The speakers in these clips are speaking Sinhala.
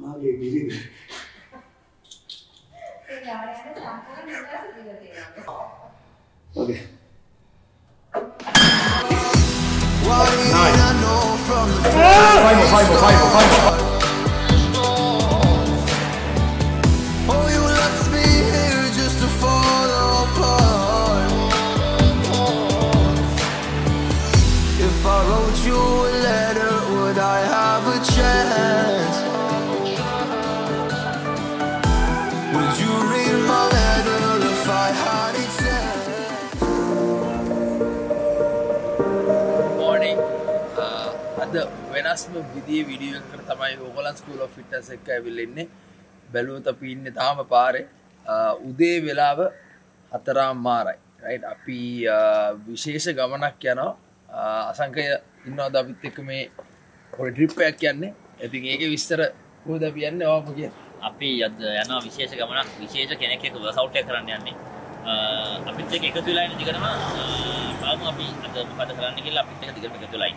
මාගේ බිරිඳ ඒ යාර යන සම්පූර්ණ නිදහස දීලා වෙනස්ම විදිිය විඩියකට තමයි ඕගලන් ස්කූල ෆිටස් එක්ක ඇවිල්ලෙන්නේ බැලුවත පින්න තාම පාරෙ. උදේ වෙලාව හතරම් මාරයි රයි් අපි ආ, විශේෂ ගමනක් යනවා. අසංකය ඉන්නවද අපිත් එක්ක මේ හො ට්‍රිප්පයක් කියන්නේ ඇතින් ඒක විස්තර හෝද කියන්න වාම කිය අපි අද යන විශේෂ ගමනක්. විශේෂ කෙනෙක් එක සෞටය කරන්න යන්නේ. අ, අපිත් එක එකතු වෙලා ඉන්න දිගටම. අ, බලමු අපි අද මොකද කරන්න කියලා අපිත් එක දිගටම එකතු වෙලා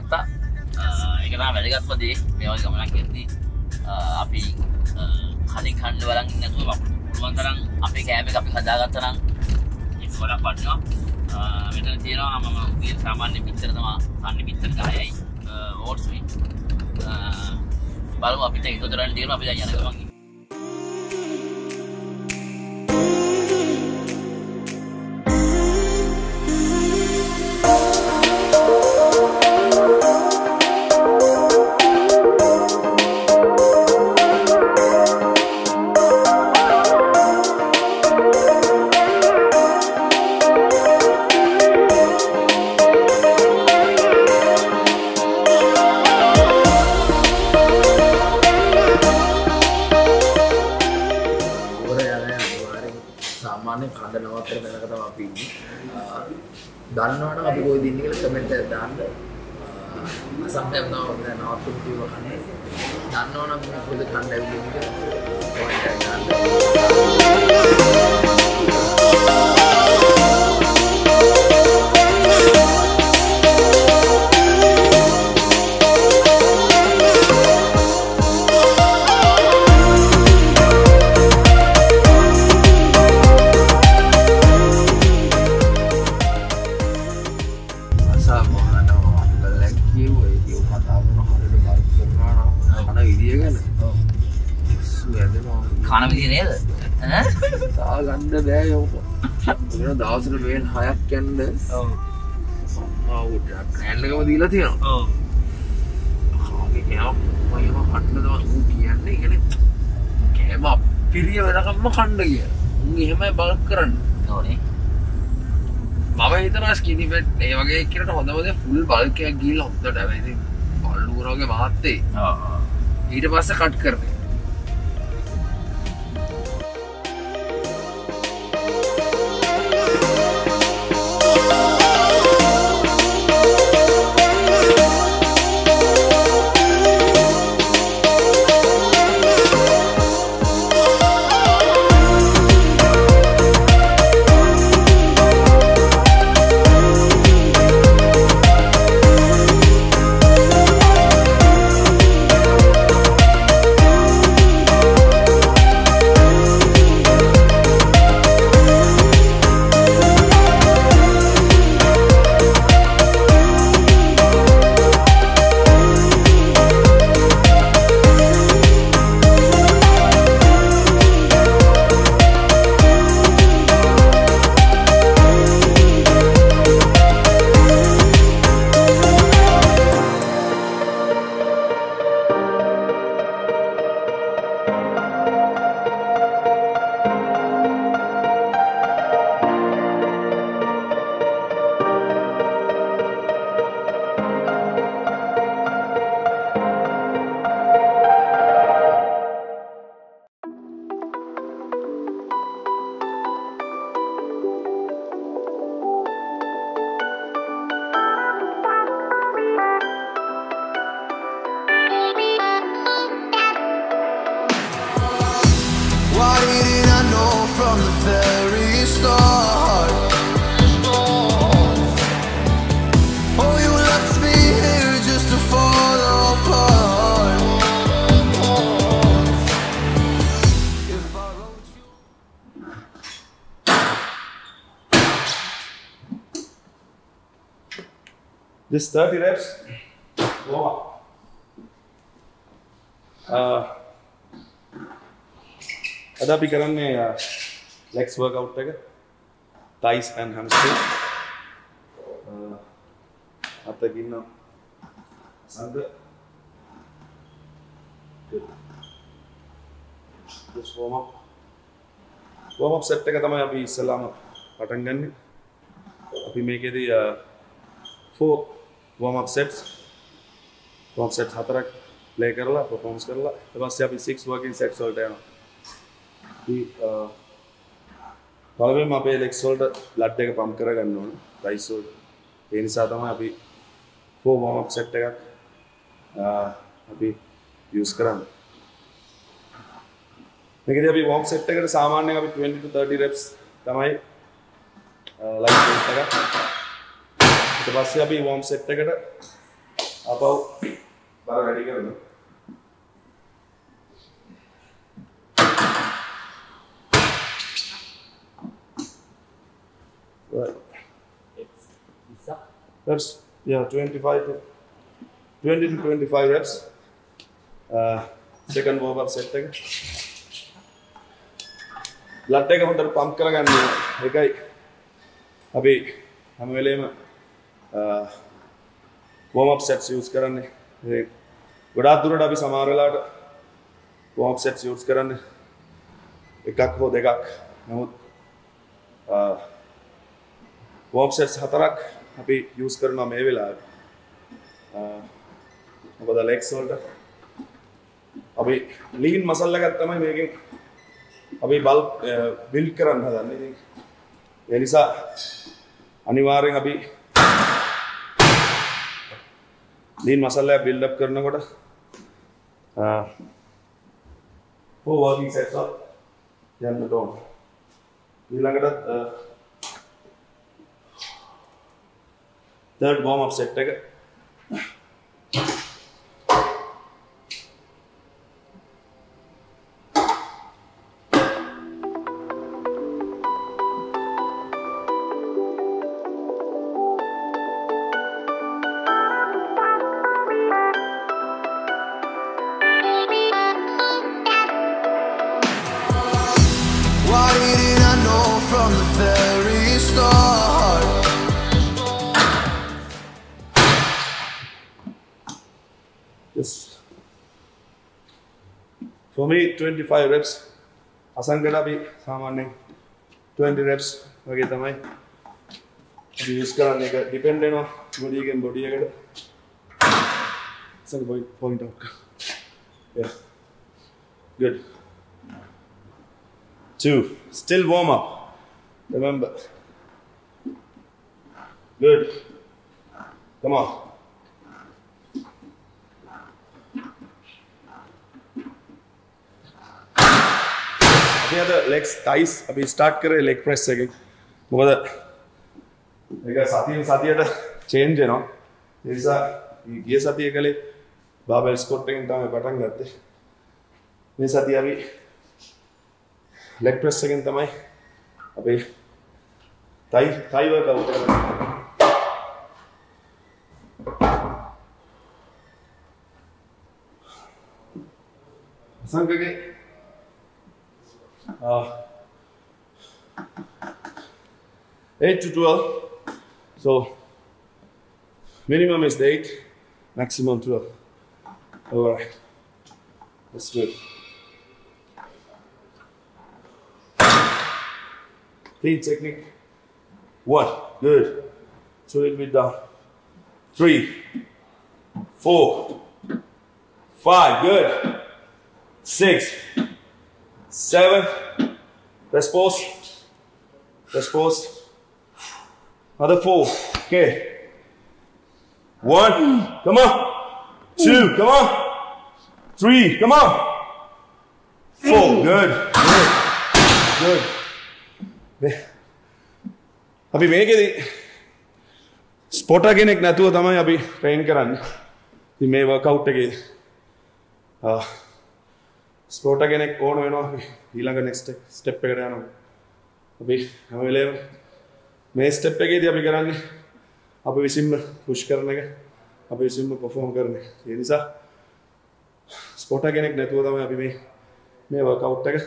අපි ලෑස්ති කරගත්තා අ, ඒක තමයි වැදගත්ම දේ. මේ වගේ ගමනක් යද්දී අ, අපි අ, කලින් කන්න බලන් ඉන්නේ නැතුව අපිට පුළුවන් තරම් අපේ කෑම එක අපි හදාගත්තා නම් ඒක ගොඩක් වටිනවා. අ, මෙතන තියෙනවා මම උදේ සාමාන්‍ය පිටර තමයි. කන්නේ පිටර 10යි ඕට්ස්ුයි බලමු අපිට එකතු කරන්න තියෙනවා. අපි දැන් යන ගමන් තියෙනවා. කාගේ කෑම මම තම ඌ කියන්නේ. ගැන කෑම පිරිය වෙනකම්ම කණ්ඩ කිය උන් එහෙමයි බල කරන්න. ඕනේ. මම හිතන ස්කිනිපෙට් ඒ වගේ එකට හොඳමද ෆුල් බල්කයක් ගීල් හොඳට ඇති බල්ලුරගේ මහත්තේ. ඊට පස්ස කට් කරන Just 30 reps. Warm up. Uh, අද අපි කරන්නේ uh, ලෙක්ස් වර්කවුට් එක. තයිස් ඇන් හැම්ස්ට්‍රිං අතකින්න සඳ warm up. Warm up set එක තමයි අපි ඉස්සලාම පටන් ගන්න. අපි මේකෙදී uh, four warm up sets. Warm up sets හතරක් ප්ලේ කරලා performance කරලා ඊට පස්සේ අපි six working sets වලට යනවා. අපි පළවෙනිම අපේ ලෙක්ස් වලට බ්ලඩ් එක පම්ප් කරගන්න ඕන රයිස් වලට ඒ නිසා තමයි අපි four warm up set එකක් අපි යූස් කරන්නේ. මේකදී අපි warm set එකට සාමාන්‍යයෙන් අපි 20 to 30 reps තමයි ලයිට් වෙයිට් එකක් ඊට පස්සේ අපි warm set එකට අපව බර වැඩි කරනවා Right. Reps, yeah, 25 to 20 to 25 reps. Uh, second warm up set එක. බ්ලඩ් එක හොඳට පම්ප් කරගන්න ඕනේ. ඒකයි අපි හැම වෙලේම warm up sets use කරන්නේ. ඒ ගොඩාක් දුරට අපි සමහර වෙලාවට warm up sets use කරන්නේ එකක් හෝ දෙකක්. නමුත් warm sets හතරක් අපි යස් කරනවා මේ වෙලා මොකද ලෙක්ස් වලට අපි ලීන් මසල්ල ගත්තමයි මේකින් අපි බල් බිල් කරන්න හදන්න ඉතින් ඒ නිසා අනිවාර්යෙන් අපි ලීන් මසල්ලය බිල්ඩ් අප් කරනකොට හෝ වර්කින් සෙට්ස් යන්න ඕන. ඊළඟටත් third warm up set එක 25 reps. आसान करना भी सामान्य 20 reps. वगे तमाई अभी यूज़ कराने का डिपेंड है ना बॉडी के बॉडी अगर सर पॉइंट पॉइंट आउट का good two. Still warm up. Remember. Good. Come on. අද ලෙක්ස් ටයිස් අපි ස්ටාර්ට් කරේ ලෙක් ප්‍රෙස් එකෙන් මොකද ඒක සතියෙන් සතියට චේන්ජ් වෙනවා ඒ නිසා ගිය සතිය කළේ බාබෙල් ස්කොට් එකෙන් තමයි පටන් ගත්තේ මේ සතිය අපි ලෙක් ප්‍රෙස් එකෙන් තමයි අපි ටයි ටයි වර්කවුට් එක කරන්නේ සංකගේ Uh, 8 to 12. So minimum is the 8, maximum 12. All right. Let's do it. Clean technique. One. Good. Two little bit down. Three. Four. Five. Good. Six seven. Let's pause. Let's pause. Another four. Okay. One. Come on. Two. Come on. Three. Come on. Four. Good. Good. Good. අපි මේකෙදි ස්පොට කෙනෙක් නැතුව තමයි අපි ට්‍රේන් කරන්න ඉතින් මේ වර්කවුට් එකේ ස්පෝට කෙනෙක් ඕන වෙනවා අපි ඊළඟ නෙක්ස්ට ස්ටෙප් එකට යනවා අපි හැම වෙලේම මේ ස්ටෙප් එකේදී අපි කරන්නේ අපි විසින්ම පුෂ් කරන එක අපි විසින්ම පොෆෝම් කරන එක. ඒ නිසා ස්පොට කෙනෙක් නැතුව තමයි අපි මේ මේ වර්කවුට් එක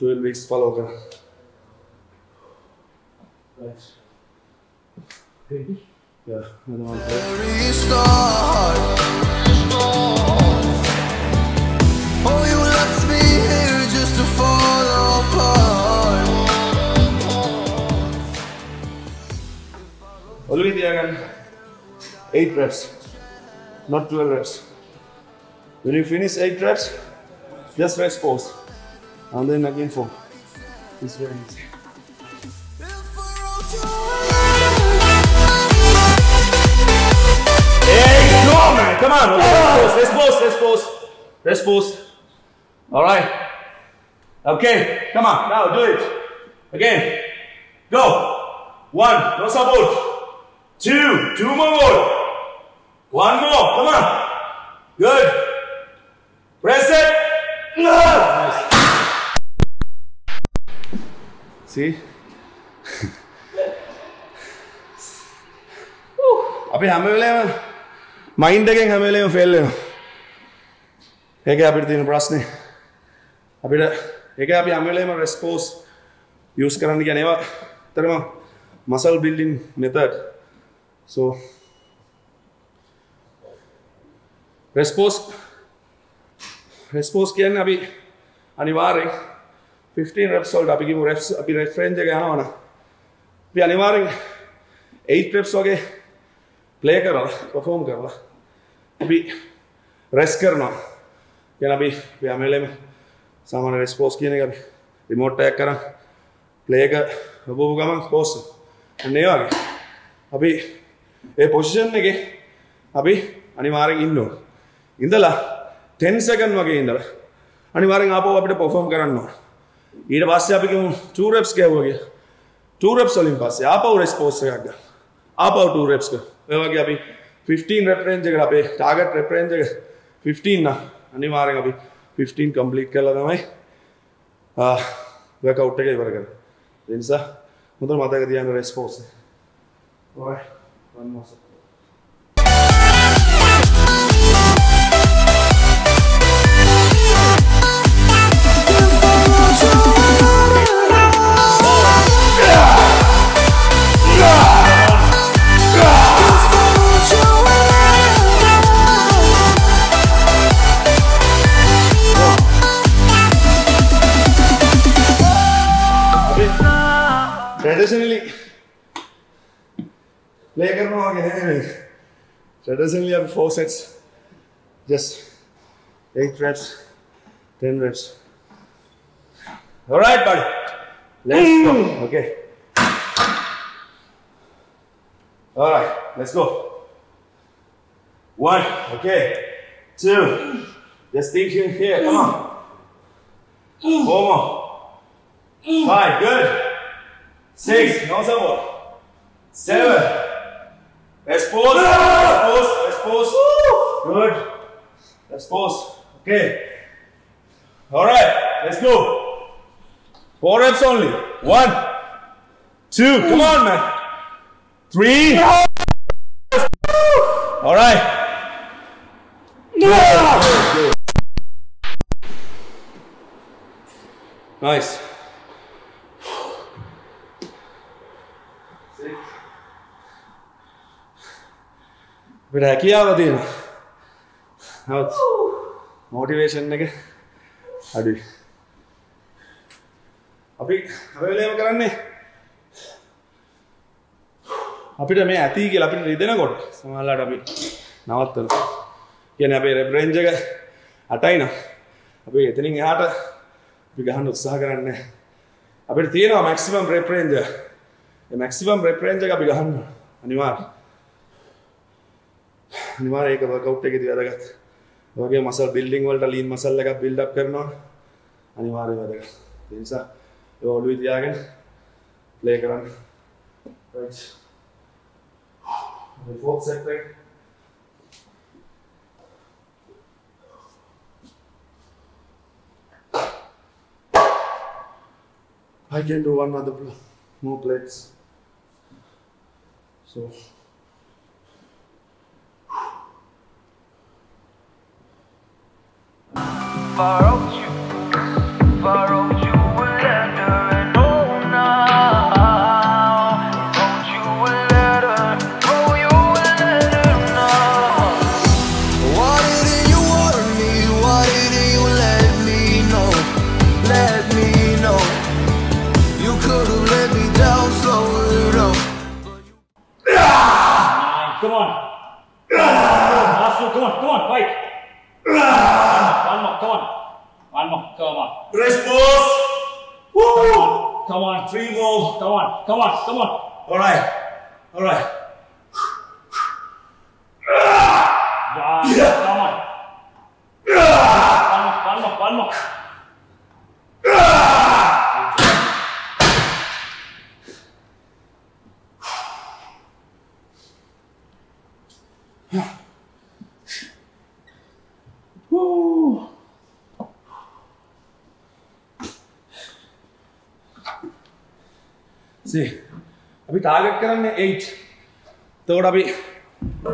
12 weeks follow කරන්නේ. Yeah, another one. Only they 8 reps, not 12 reps. When you finish 8 reps, just rest pause and then again 4. It's very easy. Hey, go man, come on. Let's pause, let's pause, let's pause. pause. Alright. Okay, come on, now do it. Again. Go. One, no support. Two two more one more come on. Good. Press it. Nice. See? අපි හැම වෙලේම මයින්ඩ් එකෙන් හැම වෙලේම ෆේල් වෙනවා. ඒක අපිට තියෙන ප්‍රශ්නේ. අපිට ඒක අපි හැම වෙලේම රෙස්පොන්ස් යූස් කරන්න කියන්නේ. ඒවා ඇත්තටම muscle building method. So response response කියන්නේ අපි අනිවාර්යෙන් 15 reps වලට අපි කිව්ව reps අපි rep range එක යනවනම් අපි අනිවාර්යෙන් 8 reps වගේ ප්ලේ කරලා පොෆෝම් කරලා අපි රෙස් කරනවා. කියන අපි යමලෙම සාමාන්‍ය රෙස්පෝස් කියන එක අපි රිමෝට් එකක් කරන් ප්ලේ එක ඔබව ගමන් පෝස් අන්න ඒ වගේ. අපි ඒ පොසිෂන් එකේ අපි අනිවාර්යෙන් ඉන්න ඕන ඉඳලා 10 සෙකන්ඩ් වගේ ඉඳලා අනිවාර්යෙන් ආපහු අපිට පර්ෆෝම් කරන්න ඕන ඊට පස්සේ අපි කියමු 2 reps ගැහුවා කියලා. 2 reps වලින් පස්සේ ආපහු රෙස්පෝස් එකක් ගන්න. ආපහු 2 reps කරා ඔය වගේ අපි 15 rep range එකට අපේ target rep range එක 15 නම් අනිවාර්යෙන් අපි 15 complete කරලා තමයි ආ workout එක ඉවර කරන්නේ. ඒ නිසා හොඳට මතක තියාගන්න response එක. hermoso. Lägermagen, anyways. So it doesn't have four sets, just eight reps, 10 reps. All right, buddy. Let's go. Mm. Okay. All right, let's go. One, okay. Two, just thinking here, come on. Mm. Four more. Mm. Five, good. Six, no more. Seven. Expose. Ah! Let's Woo! Uh! Good. Expose. Okay. Alright. Let's go. Four reps only. One. Two. Come on, man. Three. Alright. No! Nice. අපිට හැකියාව තියෙනවා. නමුත් මොටිවේෂන් එක අඩුයි. අපි හැම වෙලේම කරන්නේ අපිට මේ ඇති කියලා අපිට රිදෙනකොට සමහරවිට අපි නවත්තනවා. කියන්නේ අපේ රෙප් රේන්ජ් එක 8යි නම් අපි එතනින් එහාට අපි ගහන්න උත්සාහ කරන්නේ නැහැ. අපිට තියෙනවා මැක්සිමම් රෙප් රේන්ජ් එක. ඒ මැක්සිමම් රෙප් රේන්ජ් එක අපි ගහන්න අනිවාර්යයෙන්. අනිවාර්ය ඒක වර්කවුට් එකේදී වැදගත්. ඒ වගේ මසල් බිල්ඩින් වලට ලීන් මසල් එකක් බිල්ඩ් අප් කරනවා. අනිවාර්ය වැදගත්. ඒ නිසා ඒක ඔළුවේ තියාගෙන ප්ලේ කරන්න. right. The fourth set break. I can do one other pl- more plates. So far out you Come on, come on, come on. All right. All right. See, අපි ටාගට් කරන්නේ 8. එතකොට අපි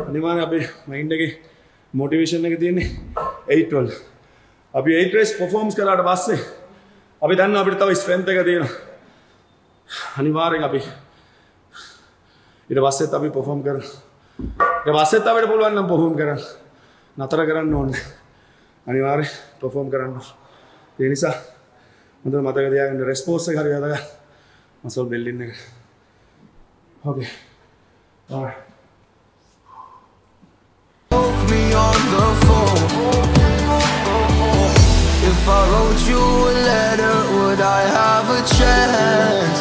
අනිවාර්යෙන් අපේ මයින්ඩ් එකේ මොටිවේෂන් එක තියෙන්නේ 8 වල. අපි 8 රේස් පර්ෆෝම්ස් කරාට පස්සේ අපි දන්නවා අපිට තව ස්ට්‍රෙන්ත් එක තියෙනවා. අනිවාර්යෙන් අපි ඊට පස්සෙත් අපි පර්ෆෝම් කරනවා. ඊට පස්සෙත් අපිට පුළුවන් නම් පර්ෆෝම් කරන්න. නතර කරන්න ඕනේ. අනිවාර්යෙන් පර්ෆෝම් කරන්න. ඒ නිසා හොඳට මතක තියාගන්න රෙස්පොන්ස් එක හරි And so building the Okay. Alright. Me on the phone. If I wrote you a letter, would I have a chance?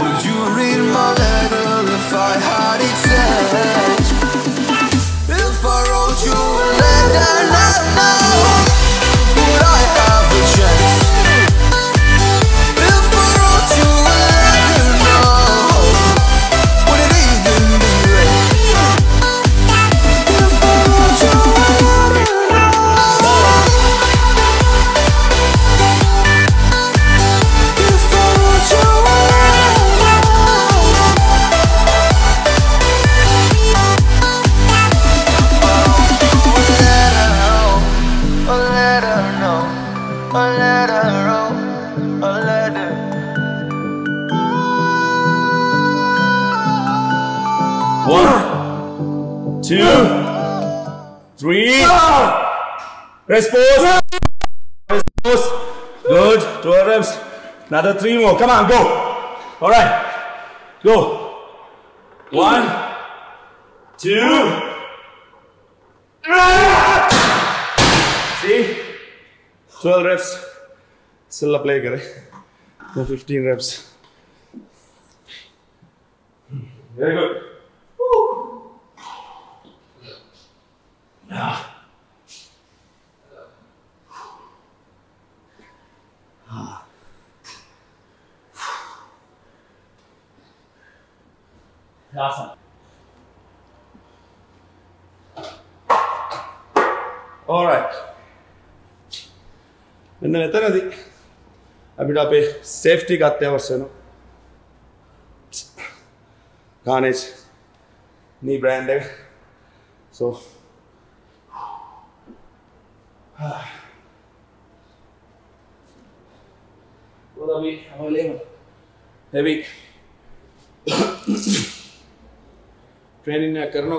Would you read my letter if I had it sent? If I wrote you a letter. Another three more. Come on, go. All right. Go. One, two. See? 12 reps. Still apply करे. No 15 reps. Very good. Last one. Alright. මෙන්න මෙතනදී අපිට අපේ සේෆ්ටි එක අත්‍යවශ්‍ය වෙනවා. Carnage knee brand එක. So මොකද අපි හැමලේම heavy ට්‍රේනින් එක කරනකොට Training करना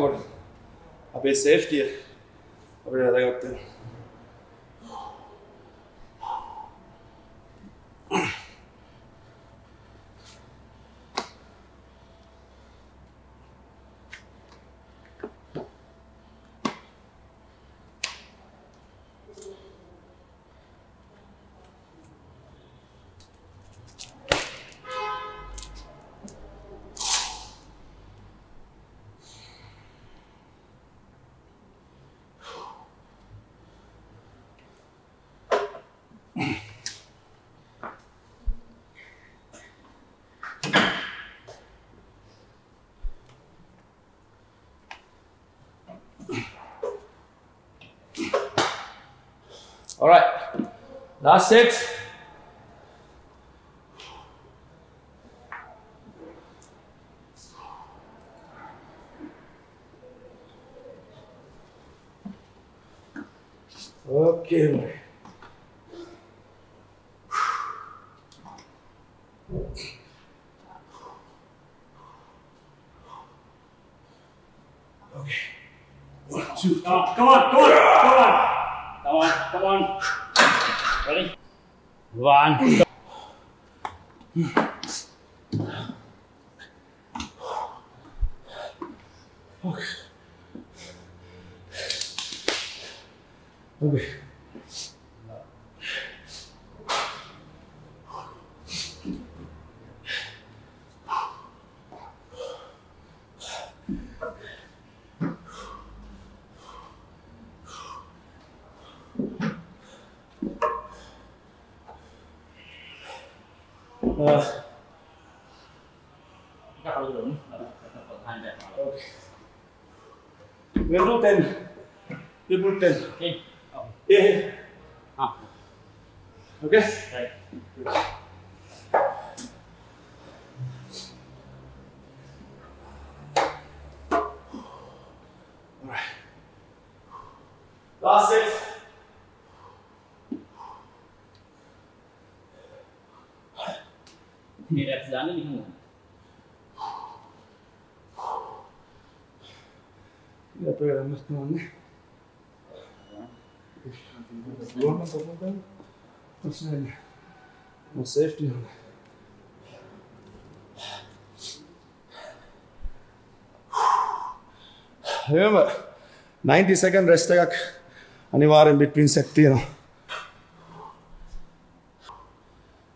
अब सेफ्टी है अपने ज़्यादा करते हैं That's it. Okay. on. Lasset. Nee, der hat lange nicht mehr. Ya, pero era más común. No sé, no safety. Hör mal, 90 Sekunden Resttag. එකක් අනිවාර්යෙන් between set තියෙනවා.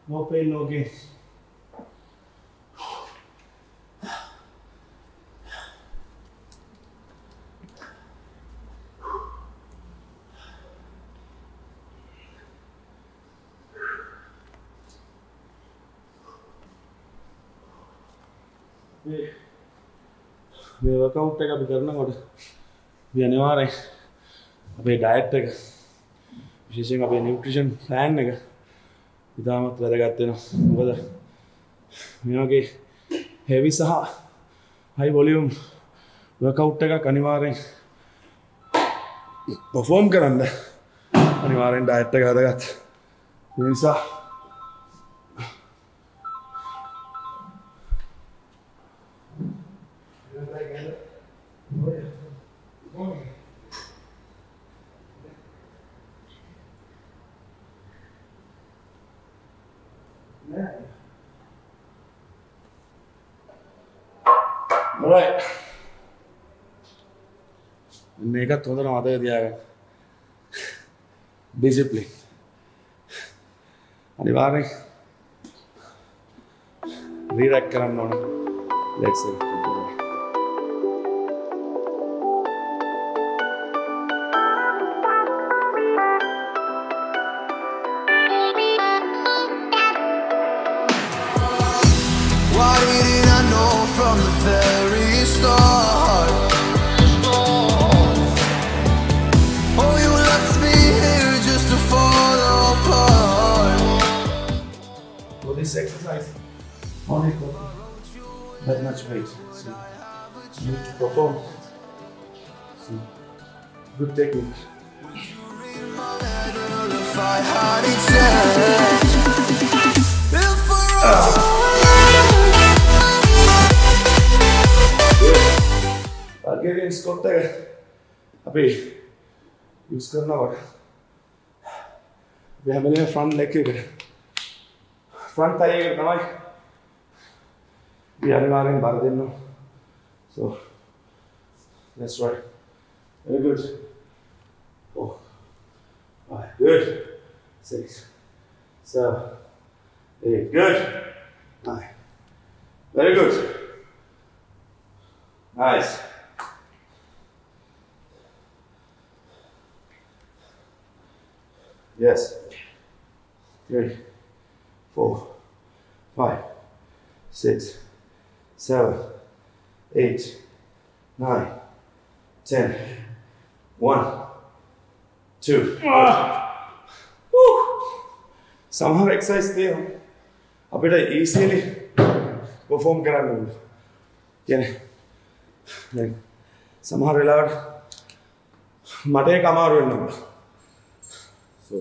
No pain, no gain. මේ මේ වර්කවුට් එක අපි කරනකොට අපි අනිවාර්යෙන් අපේ ඩයට් එක විශේෂයෙන් අපේ නියුට්‍රිෂන් ප්ලෑන් එක ඉතාමත් වැදගත් වෙනවා. මොකද මේ වගේ හෙවි සහ හයි වොලියුම් වර්කවුට් එකක් අනිවාර්යෙන් පර්ෆෝම් කරන්න අනිවාර්යෙන් ඩයට් එක වැදගත්. ඒ නිසා Alright. මේකත් හොඳට මතක තියාගන්න. ඩිසිප්ලින්. අනිවාර්යෙන් රීරැක් කරන්න ඕන. Legs Only but much weight. So you need to perform. So good technique. Bulgarian score there. अभी यूज करना होगा अभी हमें फ्रंट लेग के फ्रंट आइएगा कमाई we are in our in Bharadin now. So that's right. Very good. Oh, all right, good. seven. good. Nine. Very good. Nice. Yes. Three, four, five, six, seven, eight, nine, ten, one, two. Woo. සමහර එක්සයිස් තියෙනවා අපිට ඊසිලි පොෆෝම් කරන්න ඕන. කියන්නේ දැන් සමහර වෙලාවට මට ඒක අමාරු. So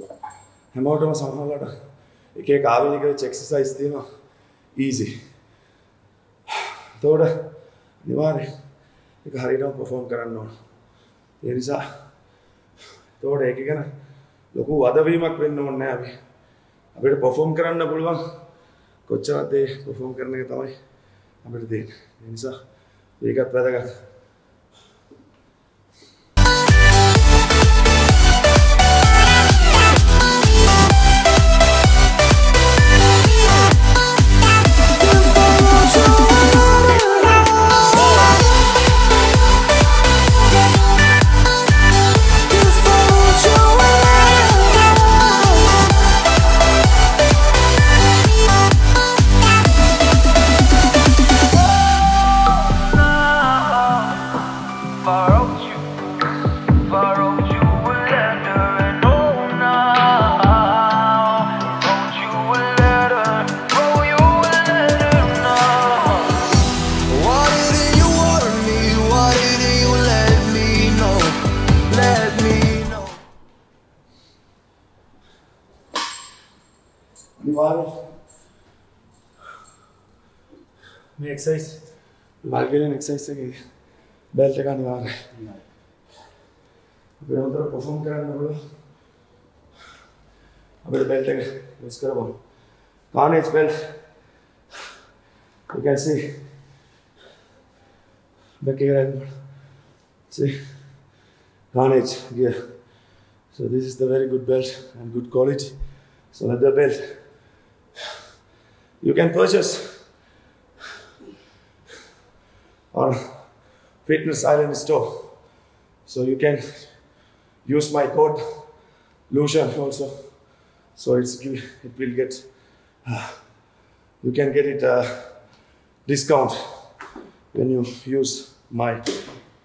හැමෝටම සමහරවිට එක එක ආවේනික එක්සර්සයිස් තියෙනවා easy. එතකොට අනිවාර්යෙන් ඒක හරියටම perform කරන්න ඕන. ඒ නිසා එතකොට ඒක ගැන ලොකු වදවීමක් වෙන්න ඕනේ නැහැ අපි. අපිට perform කරන්න පුළුවන් කොච්චරද ඒ perform කරන එක තමයි අපිට තියෙන්නේ. ඒ නිසා ඒකත් වැදගත්. වල්ගෙන් එක්සයිස් එකේ බෙල්ට් එක අනිවාර්යයි. අපි හොඳට perform කරන්න ඕනේ. අපිට බෙල්ට් එක යූස් කරමු. Carnage belt. You can see back here and see Carnage gear. So this is the very good belt and good quality. So leather belt. You can purchase on Fitness Island store. So you can use my code Lucian also. So it's it will get you can get it uh, discount when you use my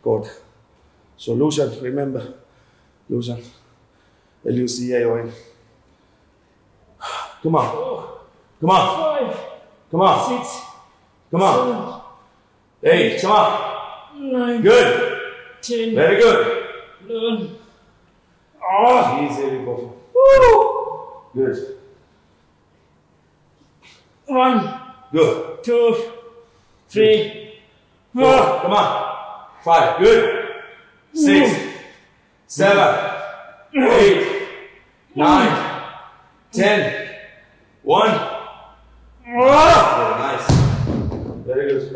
code. So Lucian, remember Lucian, L U C A O N. Come on, come on, come on, six, come on. Eight, come on. nine, Good. ten, Very good. eleven. Oh, easy, go. Good. One, Good. Two. Three. four, Come on. Five. Good. Six. Mm. Seven. Eight. Nine. Ten. One. Oh, very nice. Very good.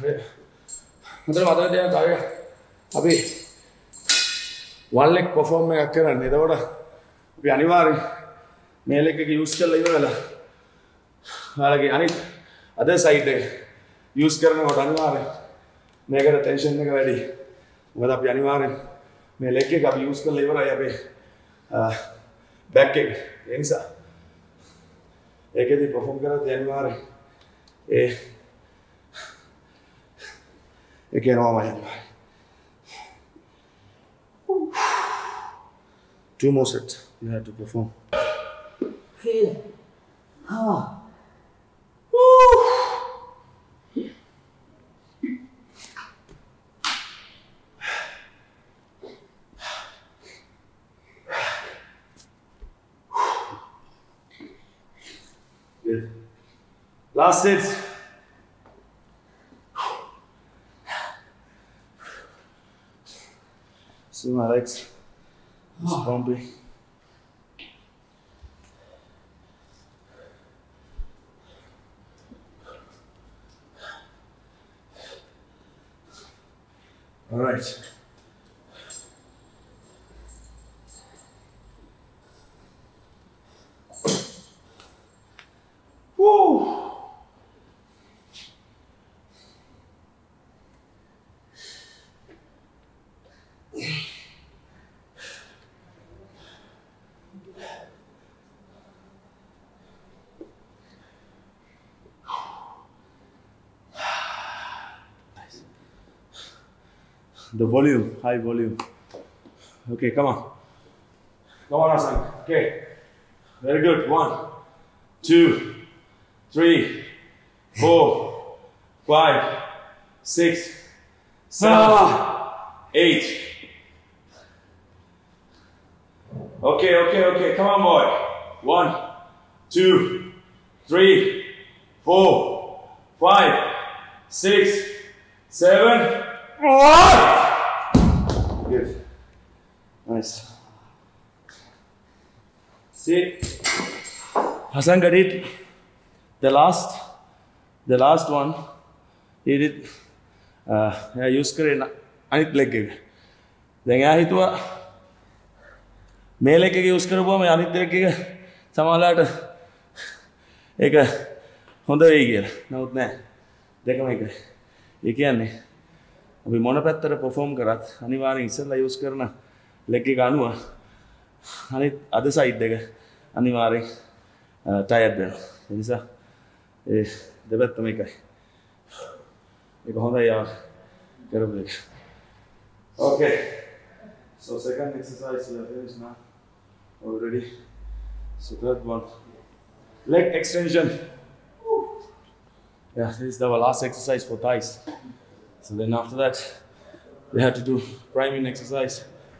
හොඳට මතක තියාගන්න තව එකක්. අපි one leg perform එකක් කරන්න. එතකොට අපි අනිවාර්යෙන් මේ leg එක use කරලා ඉවරලා ඔයාලගේ අනිත් අද සයිඩ් එක use කරනකොට අනිවාර්යෙන් මේකට ටෙන්ෂන් එක වැඩි. මොකද අපි අනිවාර්යෙන් මේ leg එක අපි use කරලා ඉවරයි අපේ බැක් එක. ඒ නිසා ඒකෙදි perform කරද්දී අනිවාර්යෙන් ඒ again, all my head. Two more sets you had to perform. Feel. Ah. Last it. All right. The volume, high volume. Okay, come on. Come on, Asan. Okay. Very good. One, two, three, four, five, six, seven, ah. eight. Okay, okay, okay. Come on, boy. One, two, three, four, five, six, seven. Good. Nice. See, Hassan got it. The last, the last one, he did. Uh, එයා යස් කරේ න- අනිත් ලෙක් එක. දැන් එයා හිතුවා මේ ලෙක් එක යස් කරපුවම අනිත් ලෙක් එක සමහරලාට ඒක හොඳ වෙයි කියලා. නමුත් නෑ. දෙකම එකයි. ඒ කියන්නේ අපි මොන පැත්තට පොෆෝම් කරත් අනිවාර්යෙන් ඉස්සෙල්ලා යූස් කරන ලෙග් එක අනුව අනිත් අද සයිඩ් එක අනිවාර්යෙන් ටයර්ඩ් වෙනවා. ඒ නිසා ඒ දෙපැත්තම එකයි. මේක හොඳයි යා කරපු එක. Okay. So second exercise we are finished now. Already. So third one. Leg extension. Yeah, this is our last exercise for thighs. So then after that, we have to do priming exercise,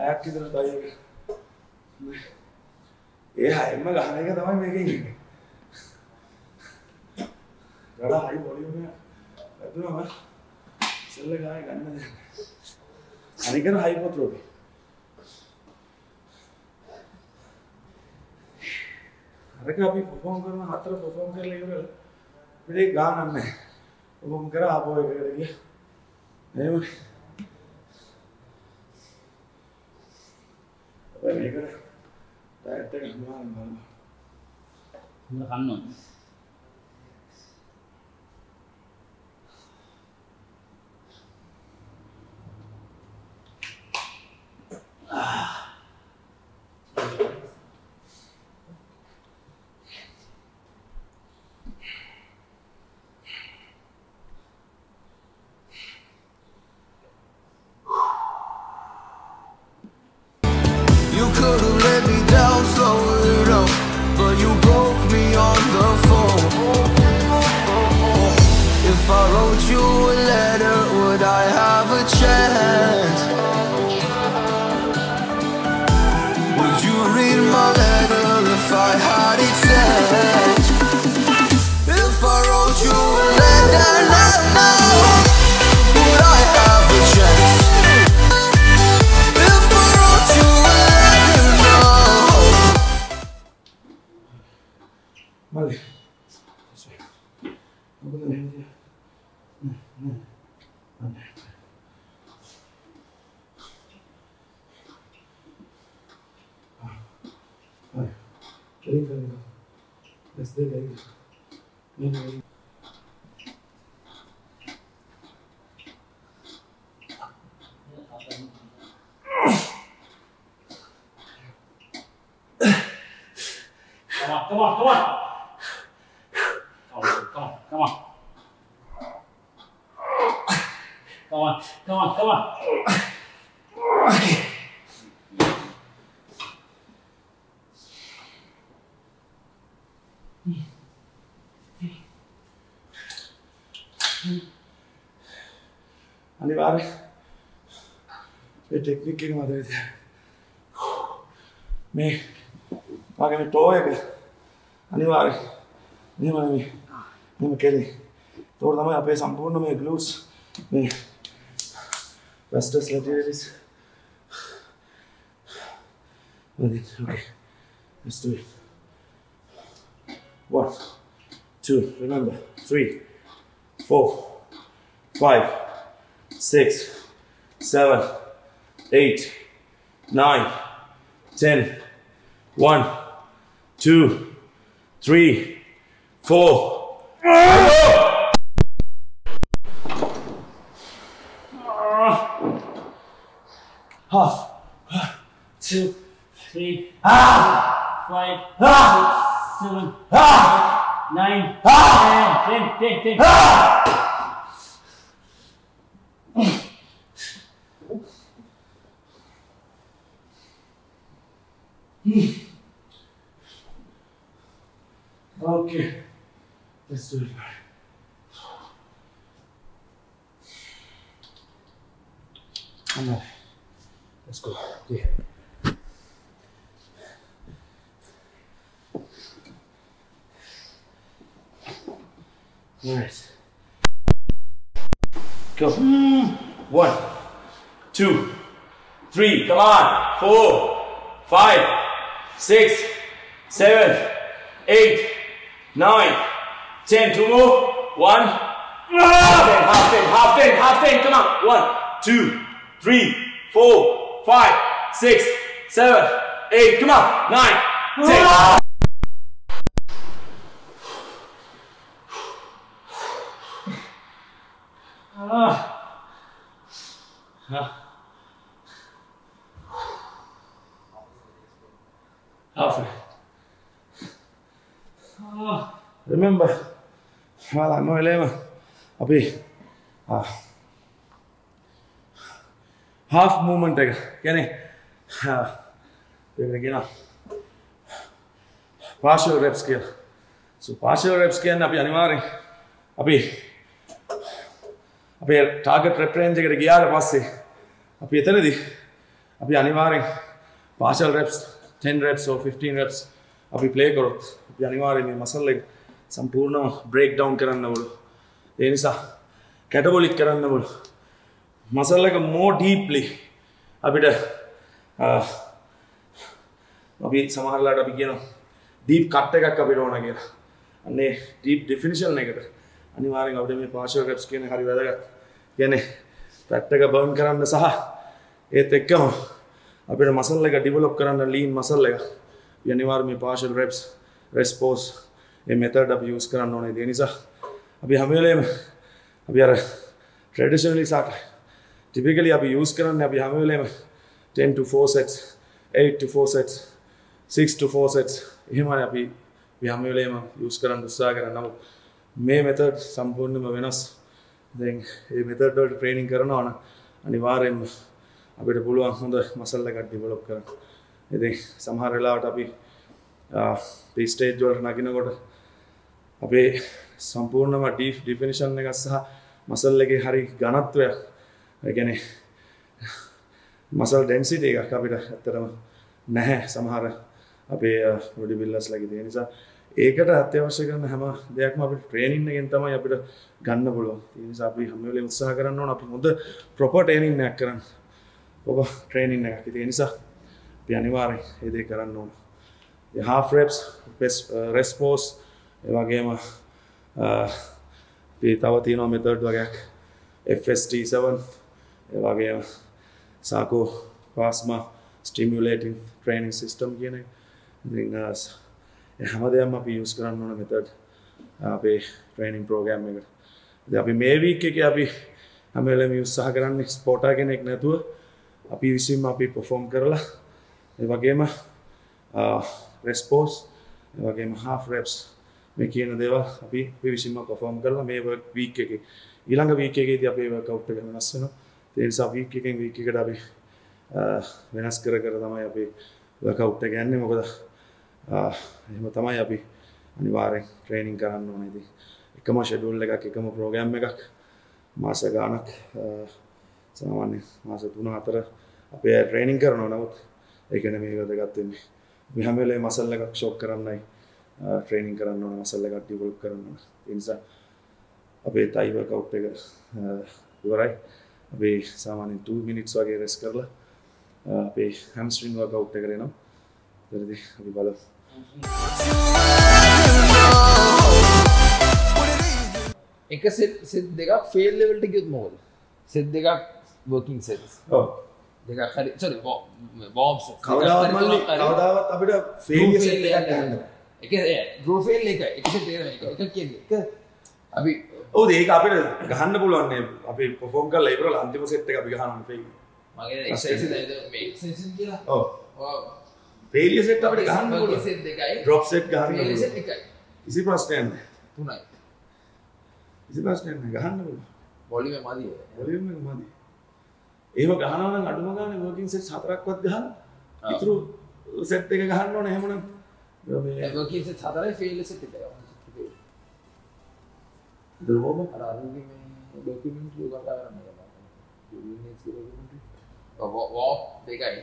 හයක් විතර ටයි එක. ඒ හයම ගහන එක තමයි මේකෙන් ඉන්නේ. ගඩ හයි වොලියුම් එක වැදුනම සෙල්ල ගාය ගන්න දෙන්න අනිකන හයිපොට්‍රොපි අරක අපි පොෆෝම් කරන හතර පොෆෝම් කරලා ඉවරලා අපිට ගානක් නැහැ. පොෆෝම් කරා ආපහු එකකට ගියා. එහෙම. මේකට ඩයට් එක අනිවාර්යෙන් බලන්න හොඳ කන්න ඕනේ. you reach. Mm-hmm. teknikleri madalite. Mi, aga mi to aega, ani vaari, niimoodi mi, niimoodi kelli. Toordame ja pea sampoorne meie gluus, mi, vastas lateraalis. Okei, okay. let's do it. One, two, remember, three, four, five, six, seven, eight, nine, ten, one, two, three, four. Ah. half, ah. two, three, ah. five, six, seven, eight, nine, ten, ten, ten, ten. Okay, let's do it. Ready. Let's go. Okay. Alright. Go. Hmm. One, two, three, come on. Four, five, six, seven, eight, nine, ten. Two more. One. Half ten, half ten, half ten, half ten. Come on. One, two, three, four, five, six, seven, eight. Come on. Nine, ten. Halfway. Remember, while I'm eleven, අපි ah. half movement එක කියන්නේ ඒකට කියන partial reps කියලා. So partial reps කියන්නේ අපි අනිවාර්යෙන් අපි අපේ target rep range එකට ගියාට පස්සේ අපි එතනදී අපි අනිවාර්යෙන් partial reps 10 reps or 15 reps අපි play කරොත් අපි අනිවාර්යෙන් මේ muscle එක සම්පූර්ණව break down කරන්න ඕන. ඒ නිසා කැටබොලික් කරන්න ඕන. muscle එක more deeply අපිට අ, අපි සමහරලාට අපි කියනවා deep cut එකක් අපිට ඕන කියලා. අන්නේ deep definition එකට අනිවාර්යෙන් අපිට මේ partial reps කියන හරි වැදගත්. කියන්නේ fat එක burn කරන්න සහ ඒත් එක්කම අපිට muscle එක develop කරන්න lean muscle එක. අපි අනිවාර්යෙන් මේ partial reps rest pose මේ method අපි use කරන්න ඕනේ. ඒ නිසා අපි හැම වෙලේම අපි අර traditionally සාට typically අපි use කරන්නේ අපි හැම වෙලේම 10 to 4 sets 8 to 4 sets 6 to 4 sets එහෙමයි අපි අපි හැම වෙලේම use කරන්න උත්සාහ කරන්නේ නමුත් මේ method සම්පූර්ණයෙන්ම වෙනස් දැන් මේ method වලට training කරනවා නම් අනිවාර්යෙන්ම අපිට පුළුවන් හොඳ muscle එකක් develop කරන්න. ඉතින් සමහර වෙලාවට අපි අපි stage වලට නගිනකොට අපේ සම්පූර්ණම ඩීෆ් ඩිෆිනිෂන් එක සහ මසල් එකේ හරි ඝනත්වය ඒ කියන්නේ මසල් ඩෙන්සිටි එකක් අපිට ඇත්තටම නැහැ සමහර අපේ බොඩි බිල්ඩර්ස්ලාගේ ඒ නිසා ඒකට අත්‍යවශ්‍ය කරන හැම දෙයක්ම අපිට ට්‍රේනින් එකෙන් තමයි අපිට ගන්න පුළුවන්. ඒ නිසා අපි හැම වෙලේම උත්සාහ කරන්න ඕන අපි හොඳ ප්‍රොපර් ට්‍රේනින් එකක් කරන්න. ප්‍රොපර් ට්‍රේනින් එකක්. ඒ නිසා අපි අනිවාර්යෙන් ඒ දේ කරන්න ඕන. ඒ half reps, uh, rest pose ඒ වගේම අපි තව තියෙනවා මෙතඩ් වගේක් FST7 ඒ වගේම සාකෝ පාස්මා ස්ටිමුලේටින් ට්‍රේනින් සිස්ටම් කියන එක. ඉතින් අ, ඒ හැම දෙයක්ම අපි යූස් කරන්න ඕන මෙතඩ් අපේ ට්‍රේනින් ප්‍රෝග්‍රෑම් එකට. ඉතින් අපි මේ වීක් එකේ අපි හැම වෙලේම උත්සාහ කරන්නේ ස්පෝටර් කෙනෙක් නැතුව අපි විසින්ම අපි perform කරලා ඒ වගේම රෙස්පෝස් ඒ වගේම half reps මේ කියන දේවල් අපි අපි විසින්ම perform කරලා මේ වීක් එකේ ඊළඟ වීක් එකේදී අපේ workout එක වෙනස් වෙනවා. ඒ නිසා වීක් එකෙන් වීක් එකට අපි අ, වෙනස් කර කර තමයි අපි workout එක යන්නේ. මොකද අ, එහෙම තමයි අපි අනිවාර්යෙන් ට්‍රේනින් කරන්න ඕනේ. ඉතින් එකම ෂෙඩියුල් එකක් එකම ප්‍රෝග්‍රෑම් එකක් මාස ගාණක් අ, සාමාන්‍ය මාස 3-4 අපි ට්‍රේනින් කරනවා. නමුත් ඒක නෙමෙයි වැදගත් වෙන්නේ. අපි හැම වෙලේම මසල් එකක් ෂොක් කරන්නයි ට්‍රේනින් කරන්න ඕන මසල් එකක් ඩිවලොප් කරන්න ඕන. ඒ නිසා අපේ තයි වර්කවුට් එක ඉවරයි. අපි සාමාන්‍යයෙන් 2 මිනිත්ස් වගේ රෙස් කරලා අපේ හැම්ස්ට්‍රින්ග් වර්කවුට් එකට එනවා. ඊටදී අපි බලමු. එක සෙත් සෙත් දෙකක් ෆෙල් ලෙවල්ට ගියොත් මොකද සෙත් දෙකක් වර්කින් සෙට්ස් ඔව්. දෙකක් හරි සොරි බෝබ්ස් කවදාවත් මල්ලි කවදාවත් අපිට ෆේලියර් සෙට් එකක් ගන්න බෑ. එක ග්‍රෝෆෙල් එක එක සෙට් එක එක එක. අපි ඔව් ඒක අපිට ගහන්න පුළුවන් නේ. අපි perform කරලා ඉවරලා අන්තිම සෙට් එක අපි ෆේල්. මගේ එක්සයිසි කියලා? ඔව්. ෆේලියර් සෙට් අපිට ගහන්න පුළුවන්. සෙත් දෙකයි ඩ්‍රොප් සෙට් ගහන්න ෆේලියර් සෙත් පුළුවන් එකයි. කිසි ප්‍රශ්නයක් නැහැ. තුනයි. කිසි ප්‍රශ්නයක් නැහැ. ගහන්න 여기 여기 이제 자달의 페일을 쓸때 돼요. 들어보면 아라르기면 डॉक्यूमेंट्री का कारण है डॉक्यूमेंट्री वो वो देखा है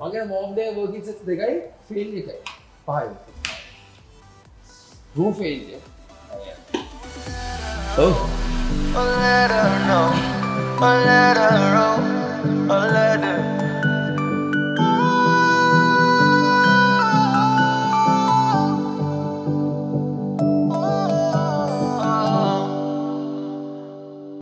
मगर मॉम दे वो किस देखा है फेल लिखा है फ़ाइल वो फेल है ओह Oh, let her know, oh, let her know, oh, let her know.